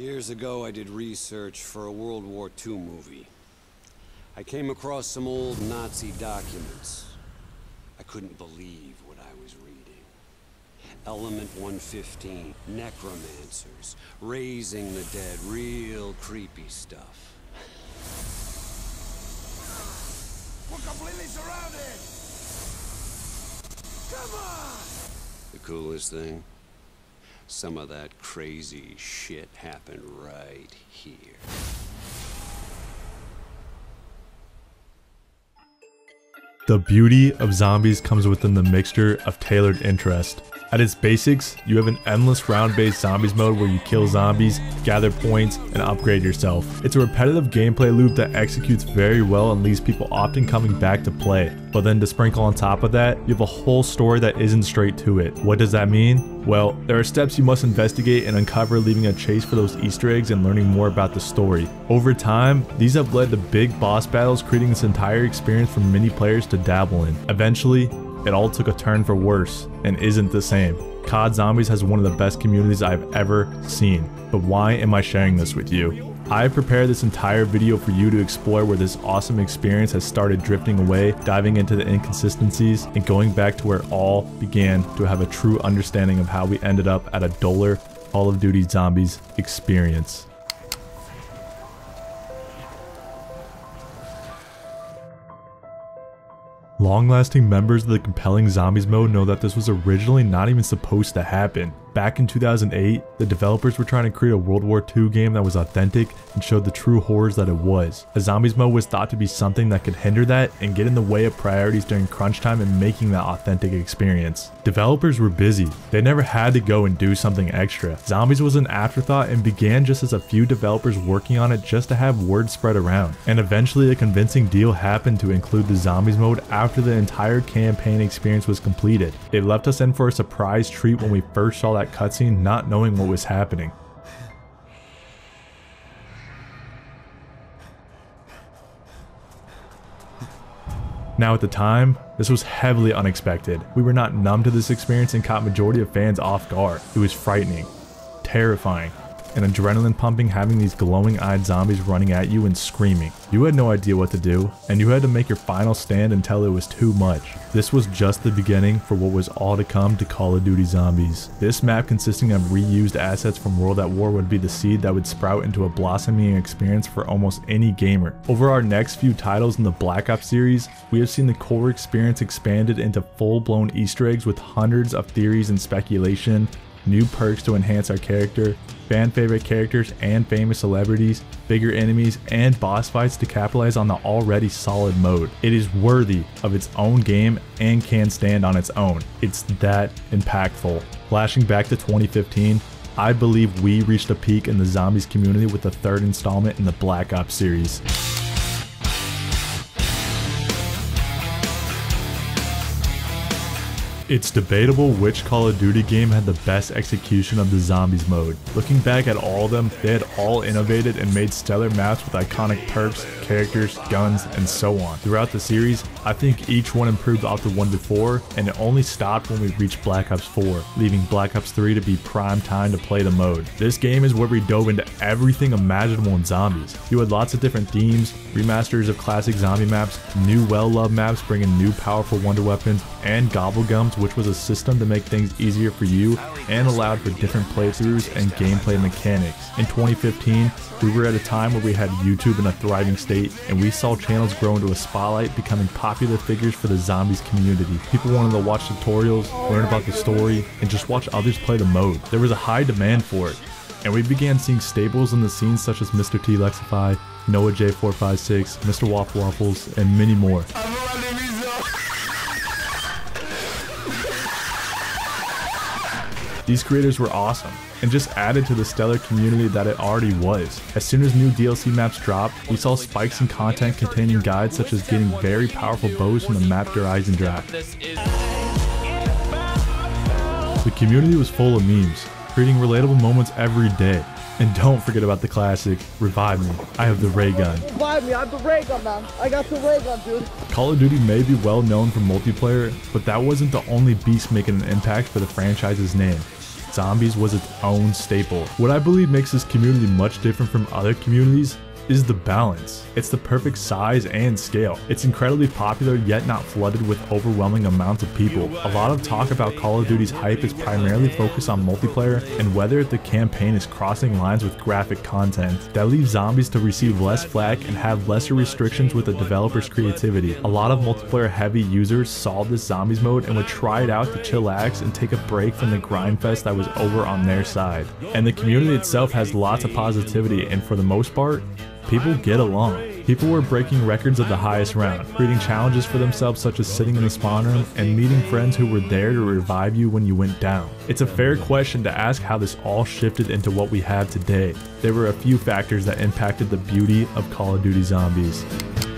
Years ago, I did research for a World War II movie. I came across some old Nazi documents. I couldn't believe what I was reading. Element 115, necromancers, raising the dead, real creepy stuff. We're completely surrounded! Come on! The coolest thing? Some of that crazy shit happened right here. The beauty of zombies comes within the mixture of tailored interest. At its basics, you have an endless round-based zombies mode where you kill zombies, gather points, and upgrade yourself. It's a repetitive gameplay loop that executes very well and leaves people often coming back to play. But then to sprinkle on top of that, you have a whole story that isn't straight to it. What does that mean? Well, there are steps you must investigate and uncover leaving a chase for those easter eggs and learning more about the story. Over time, these have led to big boss battles creating this entire experience for many players to dabble in. Eventually, it all took a turn for worse and isn't the same. COD Zombies has one of the best communities I've ever seen, but why am I sharing this with you? I prepared this entire video for you to explore where this awesome experience has started drifting away, diving into the inconsistencies, and going back to where it all began to have a true understanding of how we ended up at a duller Call of Duty Zombies experience. Long-lasting members of the compelling zombies mode know that this was originally not even supposed to happen. Back in 2008, the developers were trying to create a World War II game that was authentic and showed the true horrors that it was. A zombies mode was thought to be something that could hinder that and get in the way of priorities during crunch time and making that authentic experience. Developers were busy. They never had to go and do something extra. Zombies was an afterthought and began just as a few developers working on it just to have word spread around. And eventually a convincing deal happened to include the zombies mode after the entire campaign experience was completed. It left us in for a surprise treat when we first saw that that cutscene not knowing what was happening. Now at the time, this was heavily unexpected. We were not numb to this experience and caught majority of fans off guard. It was frightening, terrifying, and adrenaline pumping having these glowing eyed zombies running at you and screaming. You had no idea what to do, and you had to make your final stand until it was too much. This was just the beginning for what was all to come to Call of Duty Zombies. This map consisting of reused assets from World at War would be the seed that would sprout into a blossoming experience for almost any gamer. Over our next few titles in the Black Ops series, we have seen the core experience expanded into full-blown easter eggs with hundreds of theories and speculation, new perks to enhance our character, fan favorite characters and famous celebrities, bigger enemies, and boss fights to capitalize on the already solid mode. It is worthy of its own game and can stand on its own. It's that impactful. Flashing back to 2015, I believe we reached a peak in the zombies community with the third installment in the Black Ops series. It's debatable which Call of Duty game had the best execution of the zombies mode. Looking back at all of them, they had all innovated and made stellar maps with iconic perks, characters, guns, and so on. Throughout the series, I think each one improved off the one before, and it only stopped when we reached Black Ops 4, leaving Black Ops 3 to be prime time to play the mode. This game is where we dove into everything imaginable in zombies. You had lots of different themes, remasters of classic zombie maps, new well-loved maps bringing new powerful wonder weapons, and gobblegums which was a system to make things easier for you and allowed for different playthroughs and gameplay mechanics. In 2015, we were at a time where we had YouTube in a thriving state, and we saw channels grow into a spotlight, becoming popular figures for the zombies community. People wanted to watch tutorials, learn about the story, and just watch others play the mode. There was a high demand for it, and we began seeing staples in the scene such as Mr. T Lexify, Noah J456, Mr. Rofl Waffles, and many more. These creators were awesome, and just added to the stellar community that it already was. As soon as new DLC maps dropped, we saw spikes in content containing guides such as getting very powerful bows from the map Der Eisendrache. The community was full of memes, creating relatable moments every day. And don't forget about the classic, Revive Me, I have the ray gun. Revive me, I have the ray gun, man. I got the ray gun, dude. Call of Duty may be well known for multiplayer, but that wasn't the only beast making an impact for the franchise's name. Zombies was its own staple. What I believe makes this community much different from other communities is the balance. It's the perfect size and scale. It's incredibly popular yet not flooded with overwhelming amounts of people. A lot of talk about Call of Duty's hype is primarily focused on multiplayer and whether the campaign is crossing lines with graphic content. That leaves zombies to receive less flack and have lesser restrictions with the developer's creativity. A lot of multiplayer heavy users saw this zombies mode and would try it out to chillax and take a break from the grind fest that was over on their side. And the community itself has lots of positivity and for the most part, people get along. People were breaking records of the highest round, creating challenges for themselves such as sitting in the spawn room and meeting friends who were there to revive you when you went down. It's a fair question to ask how this all shifted into what we have today. There were a few factors that impacted the beauty of Call of Duty Zombies.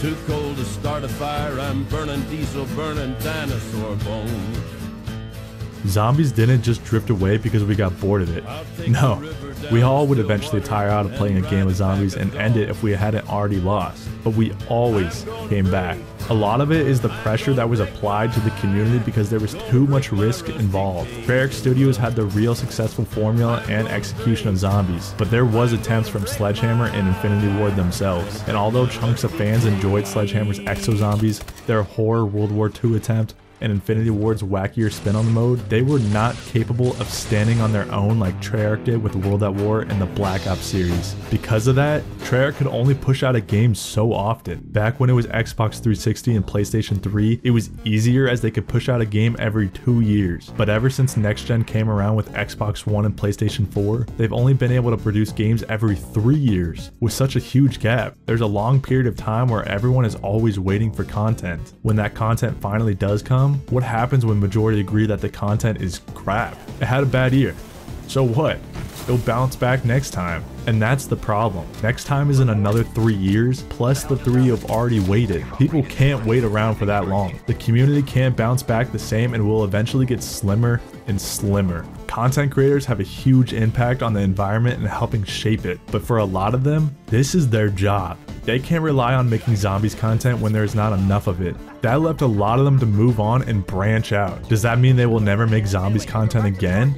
Too cold to start a fire, I'm burning diesel, burning dinosaur bones. Zombies didn't just drift away because we got bored of it. No, we all would eventually tire out of playing a game of zombies and end it if we hadn't already lost, but we always came back. A lot of it is the pressure that was applied to the community because there was too much risk involved. Treyarch Studios had the real successful formula and execution of zombies, but there was attempts from Sledgehammer and Infinity Ward themselves. And although chunks of fans enjoyed Sledgehammer's Exo Zombies, their horror World War II attempt, and Infinity Ward's wackier spin on the mode, they were not capable of standing on their own like Treyarch did with World at War and the Black Ops series. Because of that, Treyarch could only push out a game so often. Back when it was Xbox 360 and PlayStation 3, it was easier as they could push out a game every two years. But ever since next gen came around with Xbox One and PlayStation 4, they've only been able to produce games every three years. With such a huge gap, there's a long period of time where everyone is always waiting for content. When that content finally does come, what happens when majority agree that the content is crap? It had a bad year. So what? It'll bounce back next time. And that's the problem. Next time is in another three years, plus the three you've already waited. People can't wait around for that long. The community can't bounce back the same and will eventually get slimmer and slimmer. Content creators have a huge impact on the environment and helping shape it, but for a lot of them, this is their job. They can't rely on making zombies content when there's not enough of it. That left a lot of them to move on and branch out. Does that mean they will never make zombies content again?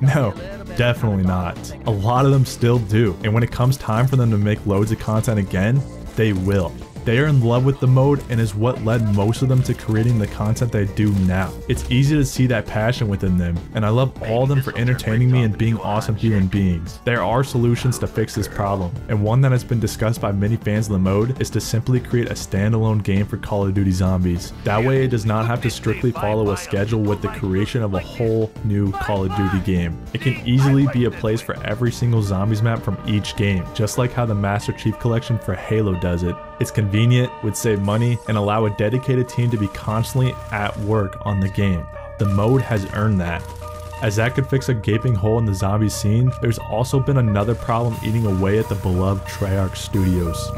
No, definitely not. A lot of them still do, and when it comes time for them to make loads of content again, they will. They are in love with the mode and is what led most of them to creating the content they do now. It's easy to see that passion within them, and I love all of them for entertaining me and being awesome human beings. There are solutions to fix this problem, and one that has been discussed by many fans of the mode is to simply create a standalone game for Call of Duty Zombies. That way it does not have to strictly follow a schedule with the creation of a whole new Call of Duty game. It can easily be a place for every single zombies map from each game, just like how the Master Chief Collection for Halo does it. It's convenient, would save money, and allow a dedicated team to be constantly at work on the game. The mode has earned that. As that could fix a gaping hole in the zombie scene, there's also been another problem eating away at the beloved Treyarch Studios.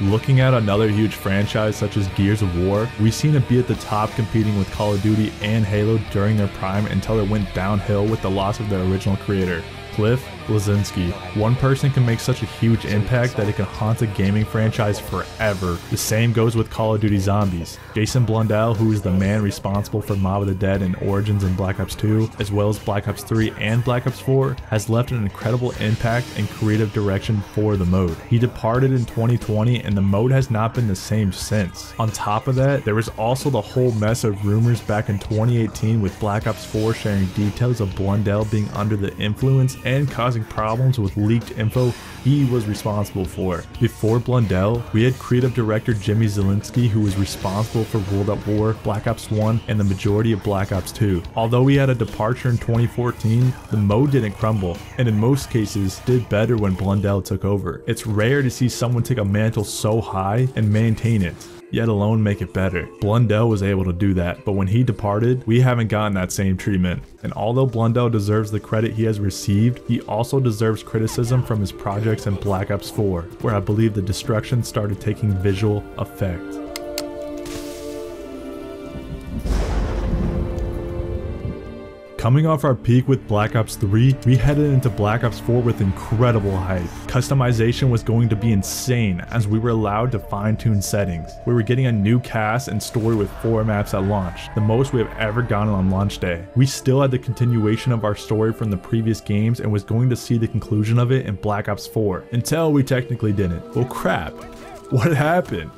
Looking at another huge franchise such as Gears of War, we've seen it be at the top competing with Call of Duty and Halo during their prime until it went downhill with the loss of their original creator. Cliff Bleszinski. One person can make such a huge impact that it can haunt a gaming franchise forever. The same goes with Call of Duty Zombies. Jason Blundell, who is the man responsible for Mob of the Dead and Origins in Black Ops 2, as well as Black Ops 3 and Black Ops 4, has left an incredible impact and creative direction for the mode. He departed in 2020 and the mode has not been the same since. On top of that, there was also the whole mess of rumors back in 2018 with Black Ops 4 sharing details of Blundell being under the influence and causing problems with leaked info he was responsible for. Before Blundell, we had creative director Jimmy Zielinski who was responsible for World at War, Black Ops 1, and the majority of Black Ops 2. Although he had a departure in 2014, the mode didn't crumble, and in most cases did better when Blundell took over. It's rare to see someone take a mantle so high and maintain it yet alone make it better. Blundell was able to do that, but when he departed, we haven't gotten that same treatment. And although Blundell deserves the credit he has received, he also deserves criticism from his projects in Black Ops 4, where I believe the destruction started taking visual effect. Coming off our peak with Black Ops 3, we headed into Black Ops 4 with incredible hype. Customization was going to be insane as we were allowed to fine tune settings. We were getting a new cast and story with 4 maps at launch, the most we have ever gotten on launch day. We still had the continuation of our story from the previous games and was going to see the conclusion of it in Black Ops 4, until we technically didn't. Well crap, what happened?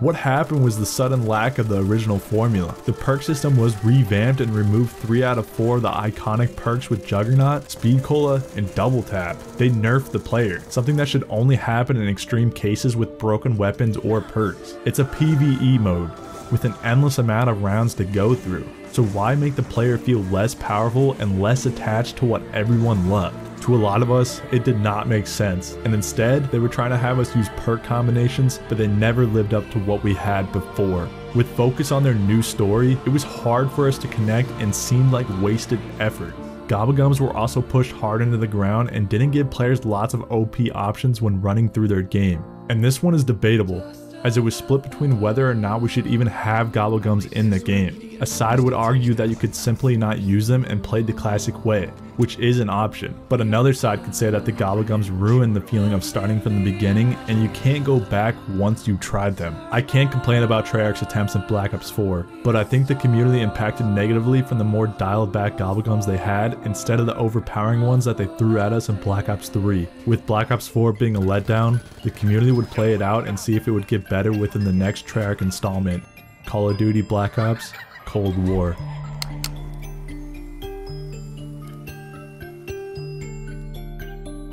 What happened was the sudden lack of the original formula. The perk system was revamped and removed 3 out of 4 of the iconic perks with Juggernog, Speed Cola, and Double Tap. They nerfed the player, something that should only happen in extreme cases with broken weapons or perks. It's a PvE mode, with an endless amount of rounds to go through. So why make the player feel less powerful and less attached to what everyone loved? To a lot of us, it did not make sense, and instead, they were trying to have us use perk combinations, but they never lived up to what we had before. With focus on their new story, it was hard for us to connect and seemed like wasted effort. Gobblegums were also pushed hard into the ground and didn't give players lots of OP options when running through their game. And this one is debatable, as it was split between whether or not we should even have Gobblegums in the game. A side would argue that you could simply not use them and play the classic way, which is an option. But another side could say that the Gobblegums ruin the feeling of starting from the beginning and you can't go back once you've tried them. I can't complain about Treyarch's attempts in Black Ops 4, but I think the community impacted negatively from the more dialed back Gobblegums they had instead of the overpowering ones that they threw at us in Black Ops 3. With Black Ops 4 being a letdown, the community would play it out and see if it would get better within the next Treyarch installment, Call of Duty Black Ops Cold War.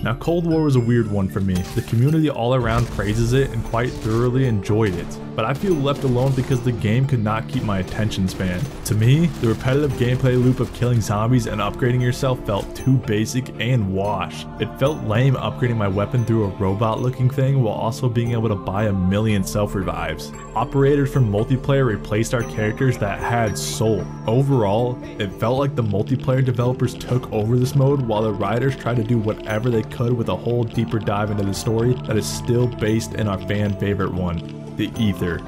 Now Cold War was a weird one for me. The community all around praises it and quite thoroughly enjoyed it, but I feel left alone because the game could not keep my attention span. To me, the repetitive gameplay loop of killing zombies and upgrading yourself felt too basic and washed. It felt lame upgrading my weapon through a robot looking thing while also being able to buy a million self revives. Operators from multiplayer replaced our characters that had soul. Overall, it felt like the multiplayer developers took over this mode while the writers tried to do whatever they could with a whole deeper dive into the story that is still based in our fan favorite one, the Aether.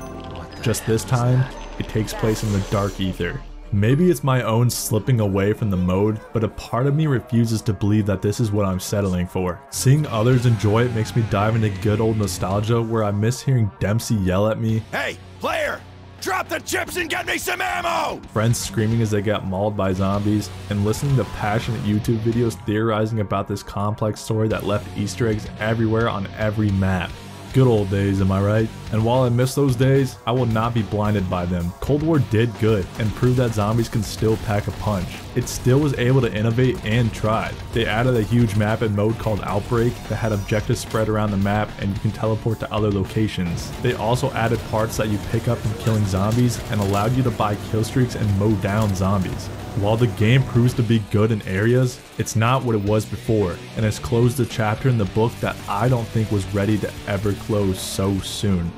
Just this time, it takes place in the Dark Aether. Maybe it's my own slipping away from the mode, but a part of me refuses to believe that this is what I'm settling for. Seeing others enjoy it makes me dive into good old nostalgia where I miss hearing Dempsey yell at me, Hey, player! Drop the chips and get me some ammo! friends screaming as they got mauled by zombies, and listening to passionate YouTube videos theorizing about this complex story that left Easter eggs everywhere on every map. Good old days, am I right? And while I miss those days, I will not be blinded by them. Cold War did good and proved that zombies can still pack a punch. It still was able to innovate and tried. They added a huge map and mode called Outbreak that had objectives spread around the map and you can teleport to other locations. They also added parts that you pick up from killing zombies and allowed you to buy kill streaks and mow down zombies. While the game proves to be good in areas, it's not what it was before, and has closed a chapter in the book that I don't think was ready to ever close so soon.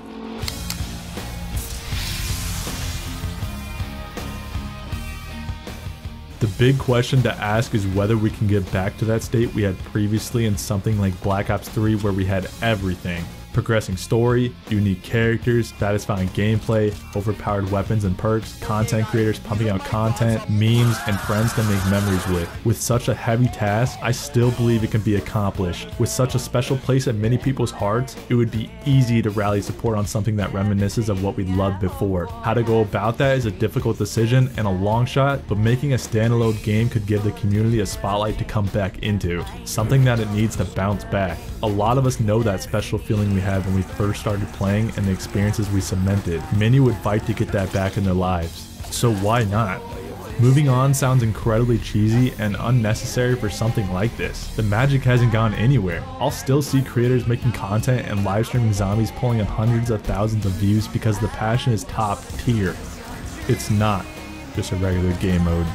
The big question to ask is whether we can get back to that state we had previously in something like Black Ops 3 where we had everything progressing story, unique characters, satisfying gameplay, overpowered weapons and perks, content creators pumping out content, memes, and friends to make memories with. With such a heavy task, I still believe it can be accomplished. With such a special place in many people's hearts, it would be easy to rally support on something that reminisces of what we loved before. How to go about that is a difficult decision and a long shot, but making a standalone game could give the community a spotlight to come back into, something that it needs to bounce back. A lot of us know that special feeling we had when we first started playing and the experiences we cemented. Many would fight to get that back in their lives. So why not? Moving on sounds incredibly cheesy and unnecessary for something like this. The magic hasn't gone anywhere. I'll still see creators making content and live streaming zombies pulling in hundreds of thousands of views because the passion is top tier. It's not just a regular game mode.